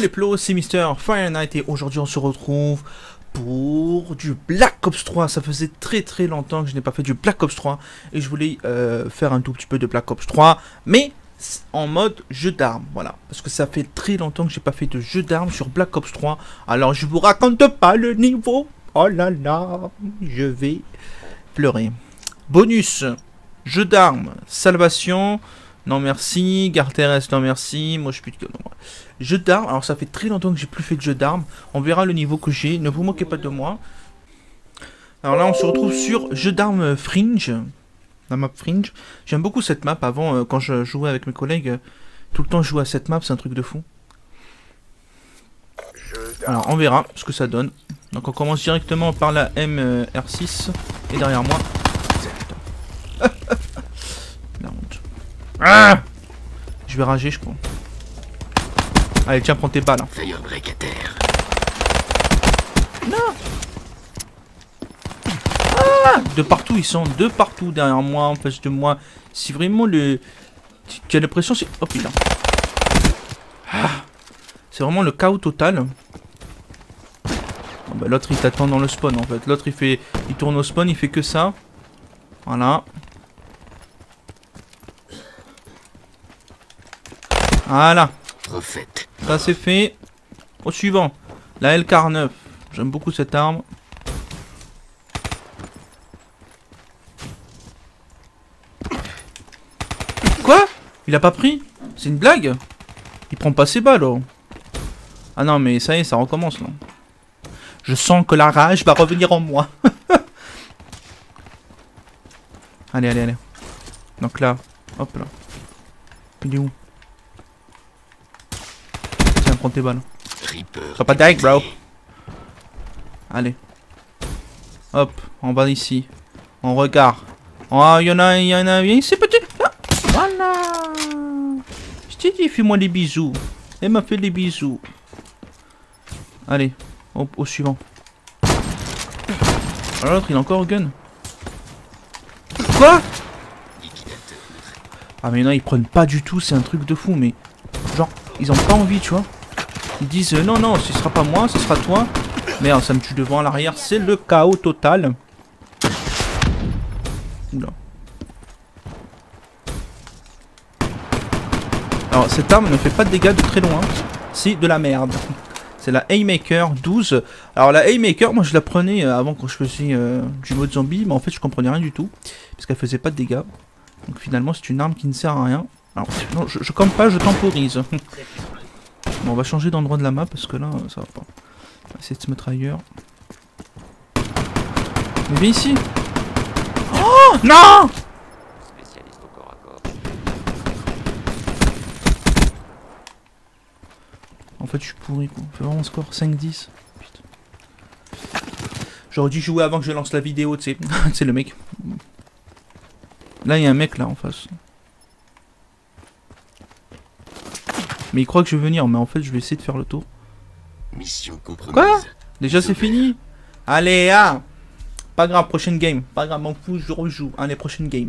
Les plos, c'est Mister Fire Night et aujourd'hui on se retrouve pour du Black Ops 3. Ça faisait très très longtemps que je n'ai pas fait du Black Ops 3 et je voulais euh, faire un tout petit peu de Black Ops 3, mais en mode jeu d'armes, voilà. Parce que ça fait très longtemps que j'ai pas fait de jeu d'armes sur Black Ops 3. Alors je vous raconte pas le niveau. Oh là là, je vais pleurer. Bonus, jeu d'armes, salvation, non merci, garde terrestre, non merci, moi je suis plus de Jeu d'armes, alors ça fait très longtemps que j'ai plus fait de jeu d'armes. On verra le niveau que j'ai, ne vous moquez pas de moi. Alors là on se retrouve sur jeu d'armes Fringe, la map Fringe. J'aime beaucoup cette map, avant euh, quand je jouais avec mes collègues, euh, tout le temps je jouais à cette map, c'est un truc de fou. Alors on verra ce que ça donne. Donc on commence directement par la MR6 et derrière moi. Ah je vais rager je crois. Allez tiens prends tes balles. Hein. Fais un break à terre. Non ah De partout ils sont, de partout derrière moi, en face de moi. Si vraiment le... Tu as l'impression c'est... Oh putain. Ah. C'est vraiment le chaos total. Bah, l'autre il t'attend dans le spawn en fait. L'autre il fait, il tourne au spawn, il fait que ça. Voilà. Voilà. Ça c'est fait. Au suivant. La LK9. J'aime beaucoup cette arme. Quoi? Il a pas pris? C'est une blague? Il prend pas ses balles oh. Ah non mais ça y est, ça recommence là. Je sens que la rage va revenir en moi. allez, allez, allez. Donc là, hop là. Il est où? Prends tes balles. Sois pas dingue, bro. Allez. Hop, on va ici. On regarde. Oh, il y en a, il y en a, ici petit. Ah, voilà. Je t'ai dit, fais-moi des bisous. Elle m'a fait des bisous. Allez, au, suivant. Alors l'autre, il a encore gun. Quoi? Ah mais non, ils prennent pas du tout, c'est un truc de fou, mais... Genre, ils ont pas envie, tu vois. Ils disent, euh, non, non, ce sera pas moi, ce sera toi. Merde, ça me tue devant, à l'arrière, c'est le chaos total. Alors, cette arme ne fait pas de dégâts de très loin. C'est de la merde. C'est la Haymaker 12. Alors la Haymaker, moi je la prenais euh, avant quand je faisais euh, du mode zombie, mais en fait je comprenais rien du tout, parce qu'elle faisait pas de dégâts. Donc finalement c'est une arme qui ne sert à rien. Alors non, je, je campe pas, je temporise. bon, on va changer d'endroit de la map, parce que là ça va pas. On va essayer de se mettre ailleurs. Mais viens ici Oh Non En fait, je suis pourri, quoi. On fait vraiment score 5-10. J'aurais dû jouer avant que je lance la vidéo, tu sais. c'est le mec. Là, il y a un mec, là, en face. Mais il croit que je vais venir, mais en fait, je vais essayer de faire le tour. Mission Quoi? Déjà, c'est fini? Allez, ah Pas grave, prochaine game. Pas grave, m'en fous, je rejoue. Allez, prochaine game.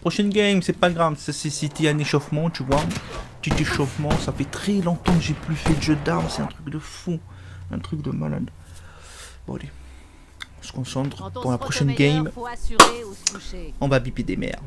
Prochaine game, c'est pas grave. C'était un échauffement, tu vois. Petit échauffement. Ça fait très longtemps que j'ai plus fait de jeu d'armes. C'est un truc de fou. Un truc de malade. Bon, allez. On se concentre pour la prochaine game. On va biper des mers.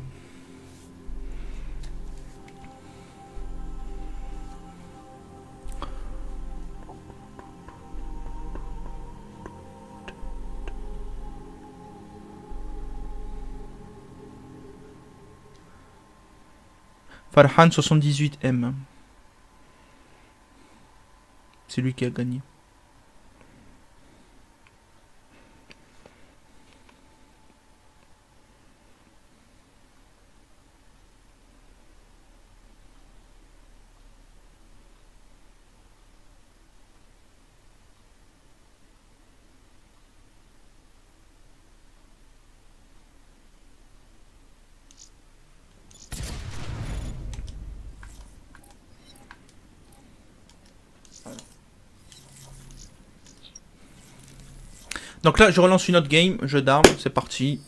Farhan 78M. C'est lui qui a gagné. Donc là, je relance une autre game, jeu d'armes, c'est parti.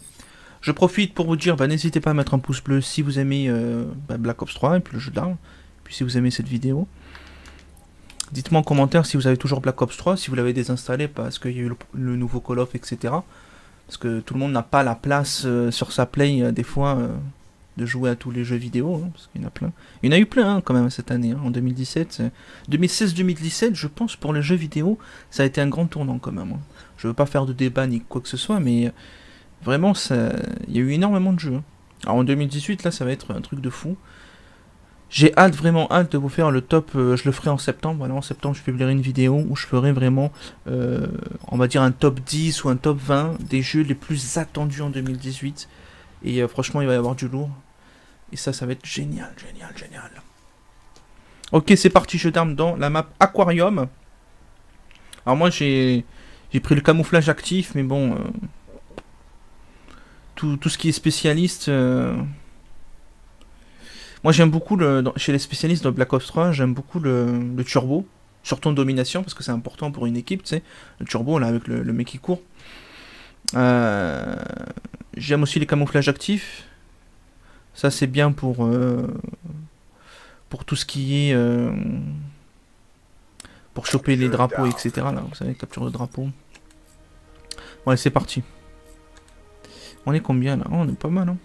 Je profite pour vous dire, bah, n'hésitez pas à mettre un pouce bleu si vous aimez euh, bah, Black Ops 3 et puis le jeu d'armes. Puis si vous aimez cette vidéo. Dites-moi en commentaire si vous avez toujours Black Ops 3, si vous l'avez désinstallé parce qu'il y a eu le, nouveau Call of, etc. Parce que tout le monde n'a pas la place euh, sur sa play, euh, des fois, de jouer à tous les jeux vidéo. hein, parce qu'il y en a plein. Il y en a eu plein hein, quand même cette année, hein, en 2017. c'est- 2016-2017, je pense, pour les jeux vidéo, ça a été un grand tournant quand même. Je veux pas faire de débat ni quoi que ce soit, mais euh, vraiment, ça- il y a eu énormément de jeux. Alors en 2018, là, ça va être un truc de fou. J'ai hâte, vraiment hâte de vous faire le top. euh, je le ferai en septembre. Voilà, en septembre, je publierai une vidéo où je ferai vraiment, euh, on va dire, un top 10 ou un top 20 des jeux les plus attendus en 2018. Et franchement, il va y avoir du lourd. Et ça, ça va être génial, génial, génial. Ok, c'est parti, jeu d'armes dans la map Aquarium. Alors moi, j'ai j'ai pris le camouflage actif, mais bon... euh, tout, ce qui est spécialiste... euh, moi j'aime beaucoup le, chez les spécialistes de Black Ops 3, j'aime beaucoup le, turbo, surtout en domination parce que c'est important pour une équipe, tu sais. Le turbo là avec le, le mec qui court. Euh, j'aime aussi les camouflages actifs. Ça c'est bien pour euh, pour tout ce qui est euh, pour choper les drapeaux etc. Là, vous savez capture de drapeau. Bon allez c'est parti. On est combien là? Oh, On est pas mal hein.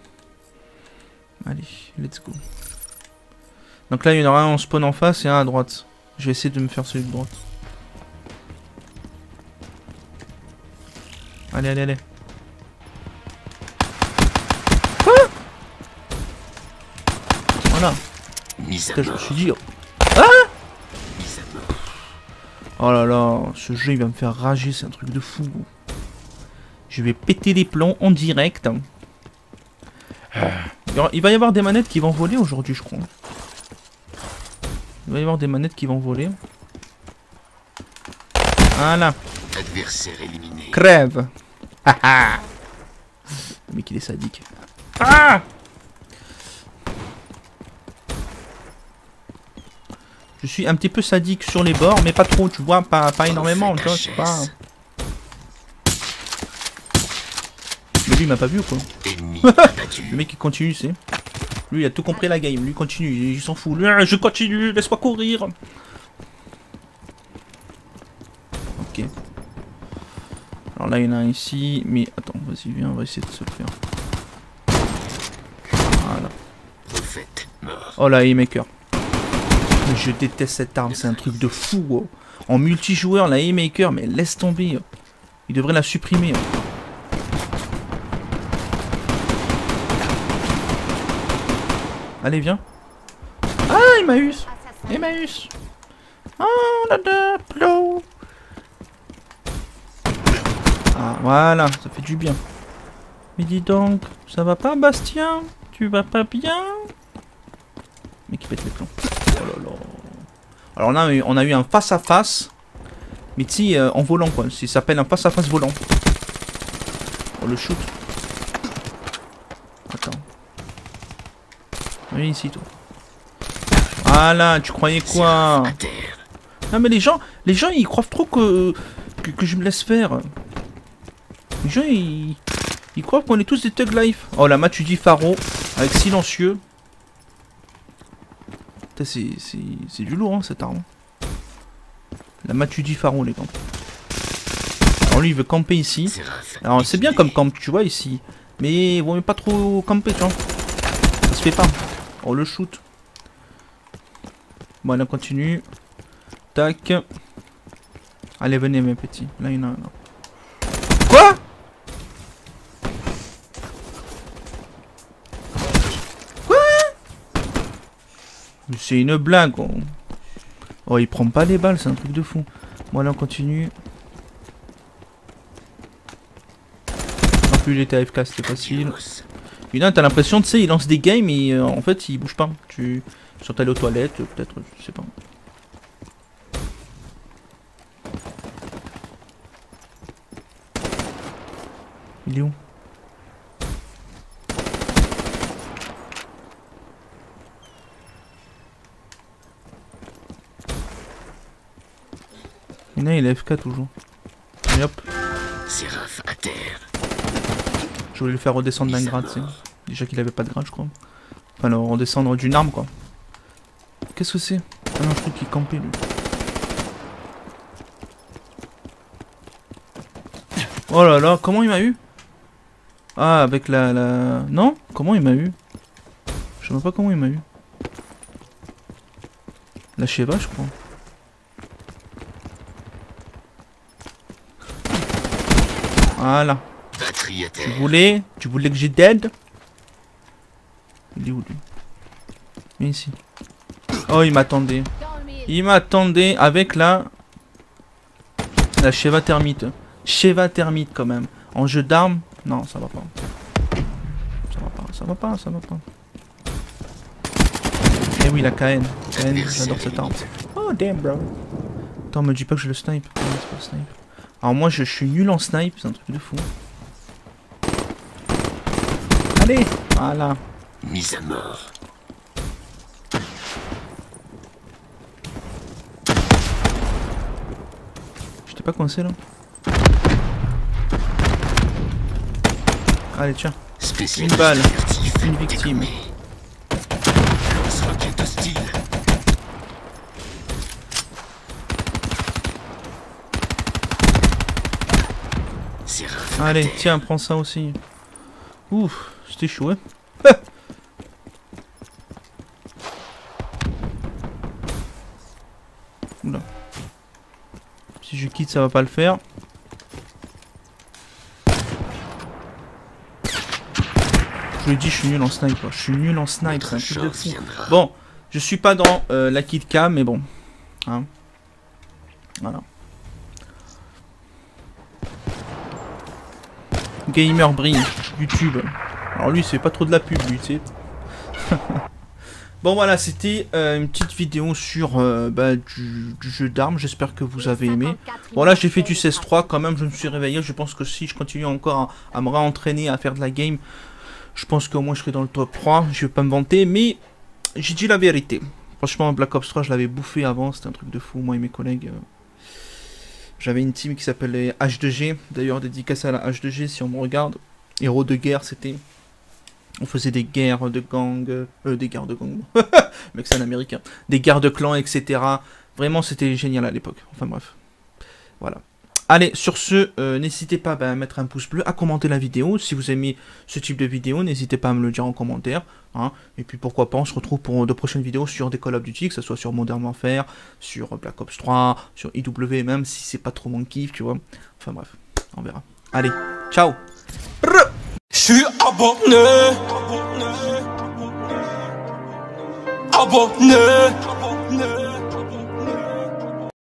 Allez, let's go. Donc là, il y en aura un en spawn en face et un à droite. Je vais essayer de me faire celui de droite. Allez, allez, allez. Voilà. Mise à Putain, je me suis dit... Mise à mort. Oh là là, ce jeu, il va me faire rager, c'est un truc de fou. Je vais péter les plombs en direct. Il va y avoir des manettes qui vont voler aujourd'hui, je crois. Il va y avoir des manettes qui vont voler. Voilà. Adversaire éliminé. Crève Haha Le mec il est sadique. Ah Je suis un petit peu sadique sur les bords, mais pas trop, tu vois, pas, pas énormément, tu vois, c'est pas... Mais lui il m'a pas vu quoi. Le mec il continue, c'est. Lui il a tout compris la game, lui il continue, il, il s'en fout. Lui, je continue, laisse-moi courir. Ok. Alors là il y en a un ici, mais attends, vas-y viens, on va essayer de se le faire. Voilà. Oh là, Haymaker. Mais Je déteste cette arme, c'est un truc de fou. oh. En multijoueur, la Haymaker, mais laisse tomber. oh. Il devrait la supprimer. oh. Allez, viens. Ah, Emmaüs Emmaüs Ah, la plow. Ah, voilà, ça fait du bien. Mais dis donc, ça va pas, Bastien? Tu vas pas bien? Mais qui pète les plombs. Oh là là. Alors là, on a eu- un face-à-face. mais tu sais, euh, en volant quoi. Ça s'appelle un face-à-face volant. Oh le shoot. Attends. Viens ici toi. Voilà, tu croyais quoi? Non mais les gens, les gens ils croient trop que, que, je me laisse faire. Les gens ils, ils croient qu'on est tous des thug life. Oh la match tu dis Faro avec silencieux. C'est du lourd hein, cette arme. La Matudi Pharaon les gars. Alors lui il veut camper ici. Alors c'est bien comme camp tu vois ici. Mais vaut mieux pas trop camper tu vois. Ça se fait pas. Oh le shoot. Bon allez on continue. Tac. Allez venez mes petits. Là il y en a un Quoi? C'est une blague. oh. Il prend pas les balles, c'est un truc de fou. Bon allez on continue. En plus il était AFK c'était facile. Dios. Et là, t'as l'impression, tu sais, il lance des games et euh, en fait, il bouge pas. Tu sont allés aux toilettes, peut-être, je sais pas. Il est où? Il est FK toujours. Hop. Je voulais le faire redescendre d'un grade, Déjà qu'il avait pas de grade, je crois. Enfin, le redescendre d'une arme, quoi. Qu'est-ce que c'est? Ah non, je crois qu'il campait, lui. Oh là là, comment il m'a eu? Ah, avec la, la... Non? Comment il m'a eu? Je sais même pas comment il m'a eu. La Sheva, je crois. Voilà. Tu voulais Tu voulais que j'ai dead Il est où lui ici. Oh, il m'attendait. Il m'attendait avec la... La Sheva Thermite. Sheva Thermite quand même. En jeu d'armes Non, ça va pas. Ça va pas, ça va pas, ça va pas. Eh oui, la KN. KN, j'adore cette arme. Oh damn bro. Attends, me dis pas que je le snipe? Alors moi, je, je suis nul en snipe, c'est un truc de fou. Allez Voilà. Mise à mort. J'étais pas coincé là Allez, tiens. Spécialiste Une balle. Une victime. Allez, tiens, prends ça aussi. Ouf, c'était chaud, hein Oula. Si je quitte, ça va pas le faire. Je lui dis, je suis nul en snipe. quoi. Je suis nul en snipe. viendra. Bon, je suis pas dans euh, la kit cam, mais bon. Hein. Voilà. Gamer YouTube. Alors lui, c'est pas trop de la pub, lui, tu sais. bon, voilà, c'était euh, une petite vidéo sur euh, bah, du, jeu d'armes. J'espère que vous avez aimé. Bon, là, j'ai fait du 16-3 quand même. Je me suis réveillé. Je pense que si je continue encore à, me réentraîner, à faire de la game, je pense qu'au moins je serai dans le top 3. Je vais pas me vanter, mais j'ai dit la vérité. Franchement, Black Ops 3, je l'avais bouffé avant. C'était un truc de fou. Moi et mes collègues. J'avais une team qui s'appelait H2G. D'ailleurs, dédicace à la H2G si on me regarde. Héros de guerre, c'était. On faisait des guerres de gang. Euh, des guerres de gang. Mec, c'est un américain. Des guerres de clans, etc. Vraiment, c'était génial à l'époque. Enfin, bref. Voilà. Allez, sur ce, euh, n'hésitez pas bah, à mettre un pouce bleu, à commenter la vidéo. Si vous aimez ce type de vidéo, n'hésitez pas à me le dire en commentaire. hein. Et puis pourquoi pas, on se retrouve pour de prochaines vidéos sur des Call of Duty, que ce soit sur Modern Warfare, sur Black Ops 3, sur IW, même si c'est pas trop mon kiff, tu vois. Enfin bref, on verra. Allez, ciao Je suis abonné. Abonné.